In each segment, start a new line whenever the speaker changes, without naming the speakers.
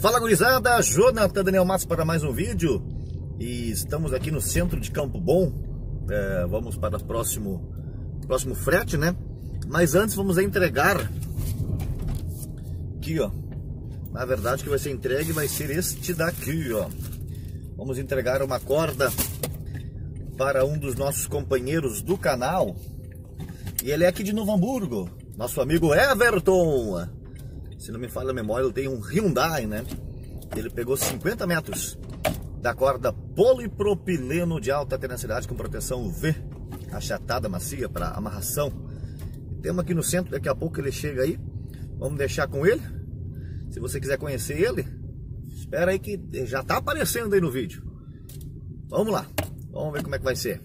Fala gurizada, Jonathan Daniel Matos para mais um vídeo. E estamos aqui no centro de Campo Bom. É, Vamos para o próximo, próximo frete, né? Mas antes vamos entregar Aqui, ó. Na verdade que vai ser entregue vai ser este daqui, ó. Vamos entregar uma corda Para um dos nossos companheiros do canal. E ele é aqui de Novo Hamburgo Nosso amigo Everton se não me falha a memória, ele tem um Hyundai, né? Ele pegou 50 metros da corda polipropileno de alta tenacidade com proteção V, achatada macia para amarração. Temos aqui no centro, daqui a pouco ele chega aí. Vamos deixar com ele. Se você quiser conhecer ele, espera aí que já está aparecendo aí no vídeo. Vamos lá, vamos ver como é que vai ser.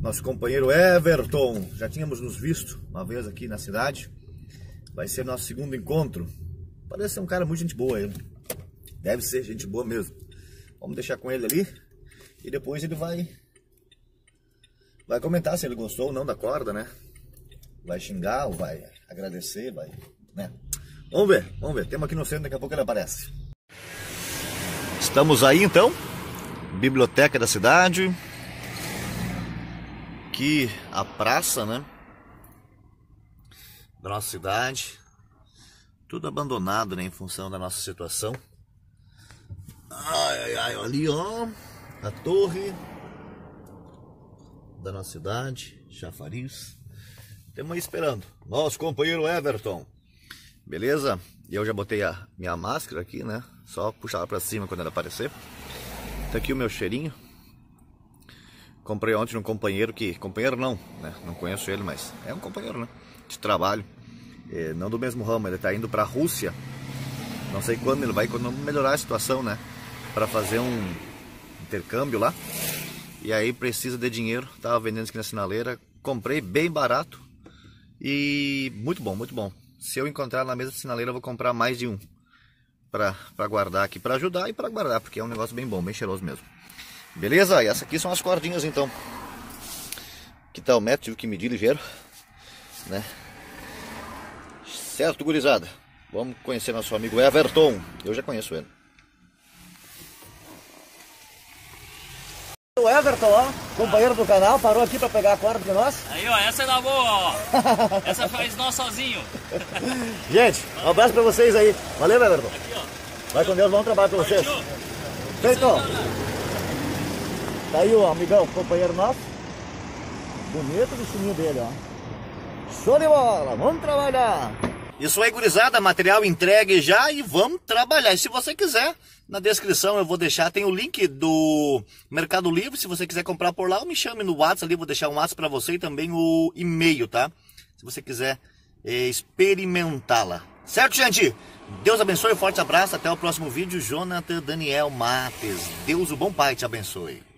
Nosso companheiro Everton, já tínhamos nos visto uma vez aqui na cidade. Vai ser nosso segundo encontro. Parece ser um cara muito gente boa ele. Deve ser gente boa mesmo. Vamos deixar com ele ali. E depois ele vai... Vai comentar se ele gostou ou não da corda, né? Vai xingar ou vai agradecer, vai... Né? Vamos ver, vamos ver. Temos aqui no centro, daqui a pouco ele aparece. Estamos aí então. Biblioteca da cidade. Aqui a praça, né? Da nossa cidade. Tudo abandonado, né, em função da nossa situação. Ai, ai, ai, ali, ó, a torre da nossa cidade, chafariz. Temos aí esperando. Nosso companheiro Everton. Beleza? E eu já botei a minha máscara aqui, né? Só puxar ela pra cima quando ela aparecer. Tá aqui o meu cheirinho. Comprei ontem num companheiro que... Companheiro não, né? Não conheço ele, mas é um companheiro, né? De trabalho é, não do mesmo ramo, ele está indo para a Rússia. Não sei quando ele vai, quando melhorar a situação, né? Para fazer um intercâmbio lá. E aí precisa de dinheiro, tava vendendo aqui na sinaleira, comprei bem barato e muito bom, muito bom. Se eu encontrar na mesa de sinaleira, eu vou comprar mais de um para guardar aqui, para ajudar e para guardar, porque é um negócio bem bom, bem cheiroso mesmo. Beleza? E essa aqui são as cordinhas então. Que tal o metro? Tive que medir ligeiro, né? Certo, gurizada? Vamos conhecer nosso amigo Everton. Eu já conheço ele. O Everton, ó, companheiro do canal, parou aqui para pegar a corda de nós.
Aí, ó, essa é da boa, ó. essa faz nós sozinho.
Gente, um abraço para vocês aí. Valeu, Everton. Aqui, ó. Vai com Deus, bom trabalho para vocês. Feito. Tá aí o amigão, companheiro nosso. Bonito o sininho dele, ó. Show de bola, vamos trabalhar. Isso aí, gurizada, material entregue já e vamos trabalhar. E se você quiser, na descrição eu vou deixar, tem o link do Mercado Livre, se você quiser comprar por lá, me chame no WhatsApp ali, vou deixar um WhatsApp para você e também o e-mail, tá? Se você quiser é, experimentá-la. Certo, gente? Deus abençoe, forte abraço, até o próximo vídeo. Jonathan Daniel Mates. Deus, o bom Pai, te abençoe.